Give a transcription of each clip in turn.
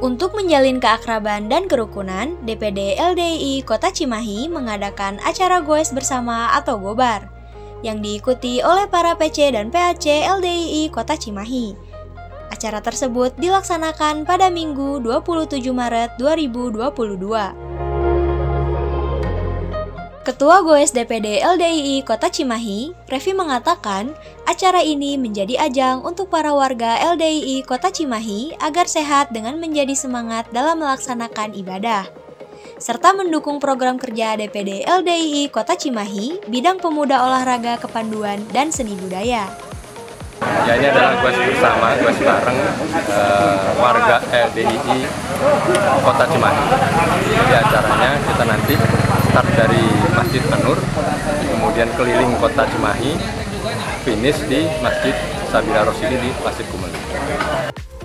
Untuk menjalin keakraban dan kerukunan, DPD LDI Kota Cimahi mengadakan acara goes bersama atau gobar yang diikuti oleh para PC dan PAC LDI Kota Cimahi. Acara tersebut dilaksanakan pada Minggu 27 Maret 2022. Ketua Goes DPD LDII Kota Cimahi, Revi mengatakan, acara ini menjadi ajang untuk para warga LDII Kota Cimahi agar sehat dengan menjadi semangat dalam melaksanakan ibadah serta mendukung program kerja DPD LDII Kota Cimahi bidang pemuda olahraga kepanduan dan seni budaya. Ya ini adalah kuas bersama, kuas bareng uh, warga LDII Kota Cimahi. Jadi acaranya kita nanti start dari Masjid Anur, kemudian keliling kota Cimahi, finish di Masjid Sabira Rosidi di Pasir Kumeli.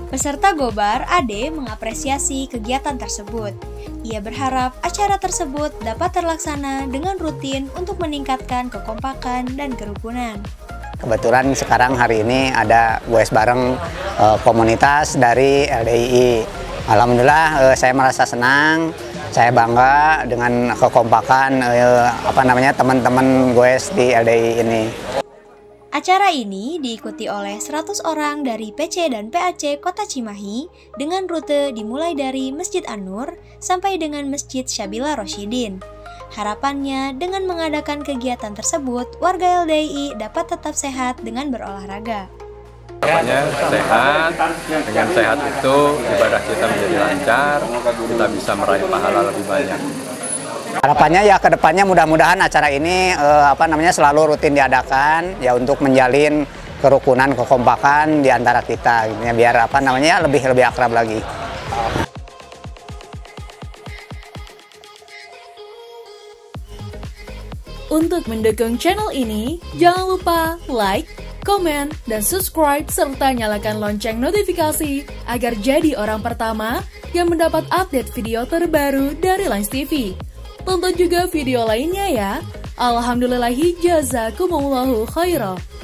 Peserta Gobar, Ade, mengapresiasi kegiatan tersebut. Ia berharap acara tersebut dapat terlaksana dengan rutin untuk meningkatkan kekompakan dan kerukunan. Kebetulan sekarang hari ini ada goes bareng uh, komunitas dari LDII. Alhamdulillah uh, saya merasa senang saya bangga dengan kekompakan eh, apa namanya teman-teman gue di LDI ini. Acara ini diikuti oleh 100 orang dari PC dan PAC Kota Cimahi dengan rute dimulai dari Masjid An-Nur sampai dengan Masjid Syabila Roshidin. Harapannya dengan mengadakan kegiatan tersebut, warga LDI dapat tetap sehat dengan berolahraga. Harapannya sehat, dengan sehat itu ibadah kita menjadi lancar, kita bisa meraih pahala lebih banyak. Harapannya ya ke depannya mudah-mudahan acara ini eh, apa namanya selalu rutin diadakan ya untuk menjalin kerukunan kekompakan di antara kita gitu ya biar apa namanya lebih lebih akrab lagi. Untuk mendukung channel ini, jangan lupa like, komen, dan subscribe serta nyalakan lonceng notifikasi agar jadi orang pertama yang mendapat update video terbaru dari Lines TV. Tonton juga video lainnya ya. Alhamdulillahi jazakumullahu khairah.